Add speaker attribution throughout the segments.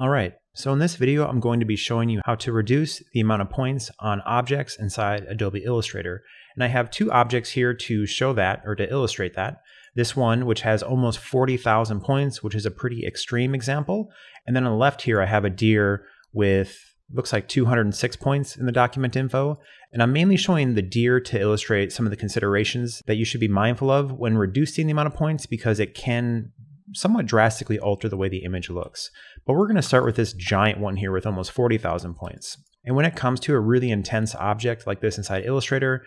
Speaker 1: All right, so in this video, I'm going to be showing you how to reduce the amount of points on objects inside Adobe Illustrator. And I have two objects here to show that, or to illustrate that. This one, which has almost 40,000 points, which is a pretty extreme example. And then on the left here, I have a deer with looks like 206 points in the document info. And I'm mainly showing the deer to illustrate some of the considerations that you should be mindful of when reducing the amount of points because it can somewhat drastically alter the way the image looks. But we're going to start with this giant one here with almost 40,000 points. And when it comes to a really intense object like this inside Illustrator,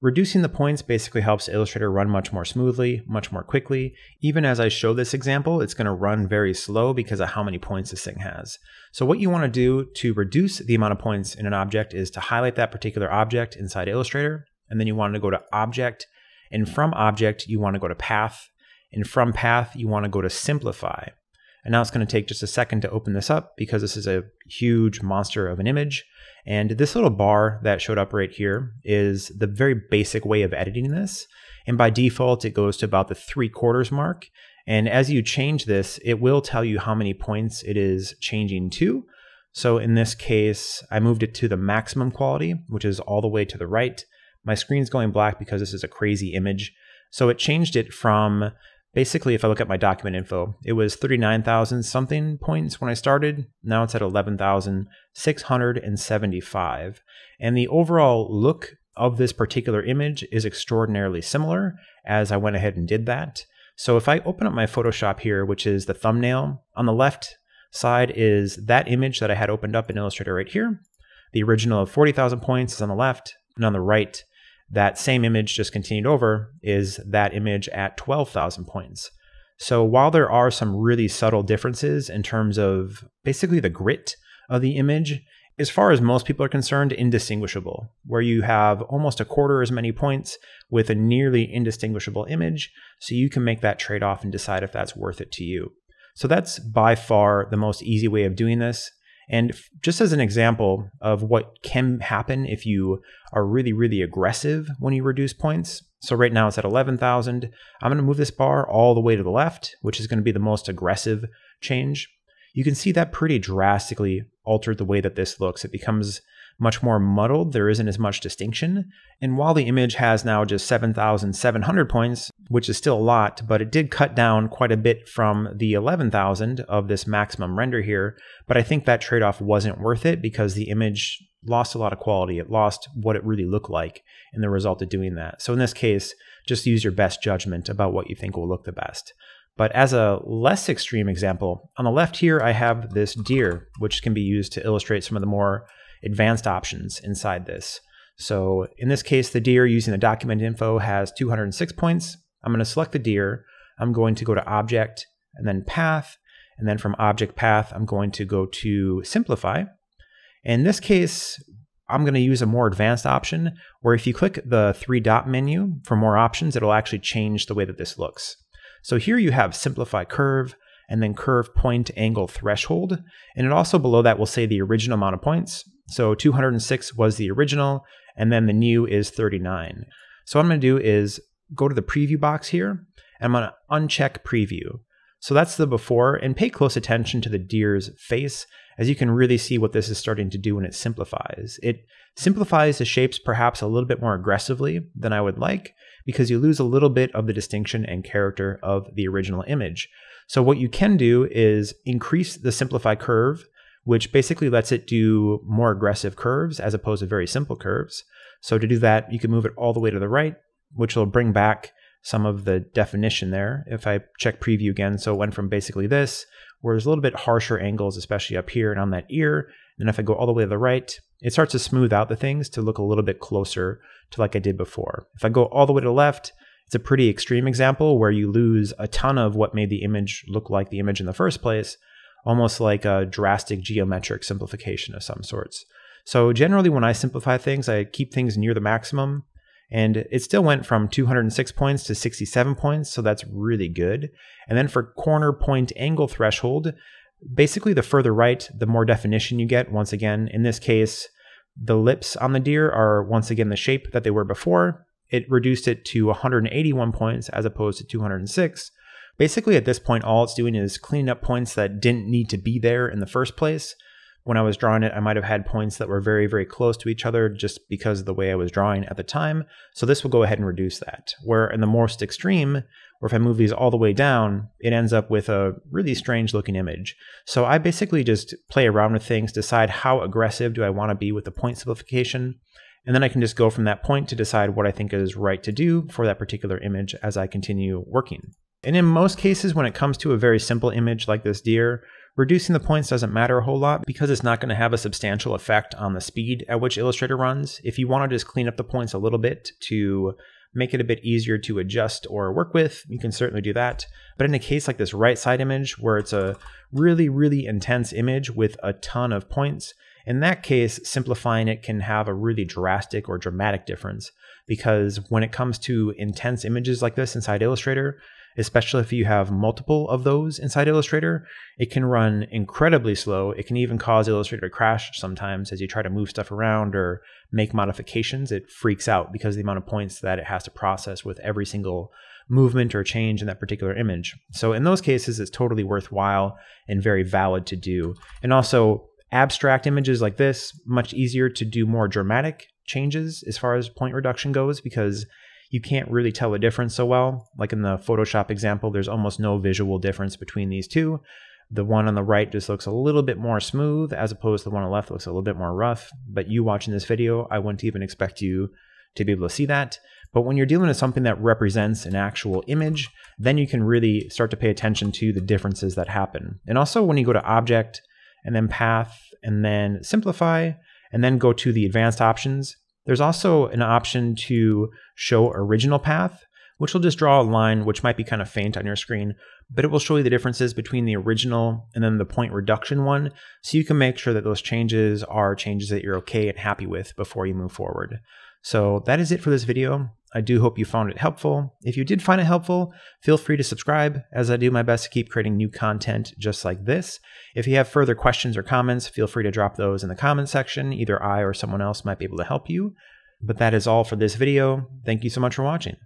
Speaker 1: reducing the points basically helps Illustrator run much more smoothly, much more quickly. Even as I show this example, it's going to run very slow because of how many points this thing has. So what you want to do to reduce the amount of points in an object is to highlight that particular object inside Illustrator, and then you want to go to Object, and from Object, you want to go to Path, and from path, you want to go to simplify. And now it's going to take just a second to open this up because this is a huge monster of an image. And this little bar that showed up right here is the very basic way of editing this. And by default, it goes to about the three quarters mark. And as you change this, it will tell you how many points it is changing to. So in this case, I moved it to the maximum quality, which is all the way to the right. My screen's going black because this is a crazy image. So it changed it from Basically, if I look at my document info, it was 39,000 something points when I started. Now it's at 11,675. And the overall look of this particular image is extraordinarily similar as I went ahead and did that. So if I open up my Photoshop here, which is the thumbnail, on the left side is that image that I had opened up in Illustrator right here. The original of 40,000 points is on the left, and on the right that same image just continued over is that image at 12,000 points. So while there are some really subtle differences in terms of basically the grit of the image, as far as most people are concerned, indistinguishable, where you have almost a quarter as many points with a nearly indistinguishable image, so you can make that trade off and decide if that's worth it to you. So that's by far the most easy way of doing this. And just as an example of what can happen if you are really, really aggressive when you reduce points. So right now it's at 11,000. I'm going to move this bar all the way to the left, which is going to be the most aggressive change. You can see that pretty drastically altered the way that this looks. It becomes much more muddled. There isn't as much distinction. And while the image has now just 7,700 points, which is still a lot, but it did cut down quite a bit from the 11,000 of this maximum render here. But I think that trade off wasn't worth it because the image lost a lot of quality. It lost what it really looked like in the result of doing that. So in this case, just use your best judgment about what you think will look the best. But as a less extreme example, on the left here, I have this deer, which can be used to illustrate some of the more advanced options inside this. So in this case, the deer using the document info has 206 points. I'm going to select the deer. I'm going to go to object and then path. And then from object path, I'm going to go to simplify. In this case, I'm going to use a more advanced option where if you click the three dot menu for more options, it'll actually change the way that this looks. So here you have simplify curve and then corner point angle threshold. And it also below that will say the original amount of points. So 206 was the original, and then the new is 39. So what I'm going to do is go to the preview box here, and I'm going to uncheck preview. So that's the before, and pay close attention to the deer's face, as you can really see what this is starting to do when it simplifies. It simplifies the shapes perhaps a little bit more aggressively than I would like, because you lose a little bit of the distinction and character of the original image. So what you can do is increase the simplify curve which basically lets it do more aggressive curves as opposed to very simple curves. So to do that, you can move it all the way to the right, which will bring back some of the definition there. If I check preview again, so it went from basically this, where there's a little bit harsher angles, especially up here and on that ear. And if I go all the way to the right, it starts to smooth out the things to look a little bit closer to like I did before. If I go all the way to the left, it's a pretty extreme example where you lose a ton of what made the image look like the image in the first place, almost like a drastic geometric simplification of some sorts. So generally when I simplify things, I keep things near the maximum and it still went from 206 points to 67 points, so that's really good. And then for corner point angle threshold, basically the further right, the more definition you get. Once again, in this case, the lips on the deer are once again the shape that they were before. It reduced it to 181 points as opposed to 206. Basically, at this point, all it's doing is cleaning up points that didn't need to be there in the first place. When I was drawing it, I might have had points that were very, very close to each other just because of the way I was drawing at the time. So this will go ahead and reduce that. Where in the most extreme, or if I move these all the way down, it ends up with a really strange looking image. So I basically just play around with things, decide how aggressive do I want to be with the point simplification, and then I can just go from that point to decide what I think is right to do for that particular image as I continue working. And in most cases, when it comes to a very simple image like this deer, reducing the points doesn't matter a whole lot because it's not going to have a substantial effect on the speed at which Illustrator runs. If you want to just clean up the points a little bit to make it a bit easier to adjust or work with, you can certainly do that. But in a case like this right side image, where it's a really, really intense image with a ton of points, in that case, simplifying it can have a really drastic or dramatic difference because when it comes to intense images like this inside Illustrator, especially if you have multiple of those inside Illustrator, it can run incredibly slow. It can even cause Illustrator to crash sometimes as you try to move stuff around or make modifications. It freaks out because the amount of points that it has to process with every single movement or change in that particular image. So in those cases, it's totally worthwhile and very valid to do. And also, abstract images like this, much easier to do more dramatic changes as far as point reduction goes because you can't really tell the difference so well. Like in the Photoshop example, there's almost no visual difference between these two. The one on the right just looks a little bit more smooth as opposed to the one on the left looks a little bit more rough. But you watching this video, I wouldn't even expect you to be able to see that. But when you're dealing with something that represents an actual image, then you can really start to pay attention to the differences that happen. And also when you go to object and then path and then simplify and then go to the advanced options, there's also an option to show original path, which will just draw a line which might be kind of faint on your screen, but it will show you the differences between the original and then the point reduction one, so you can make sure that those changes are changes that you're okay and happy with before you move forward. So that is it for this video. I do hope you found it helpful. If you did find it helpful, feel free to subscribe as I do my best to keep creating new content just like this. If you have further questions or comments, feel free to drop those in the comment section. Either I or someone else might be able to help you. But that is all for this video. Thank you so much for watching.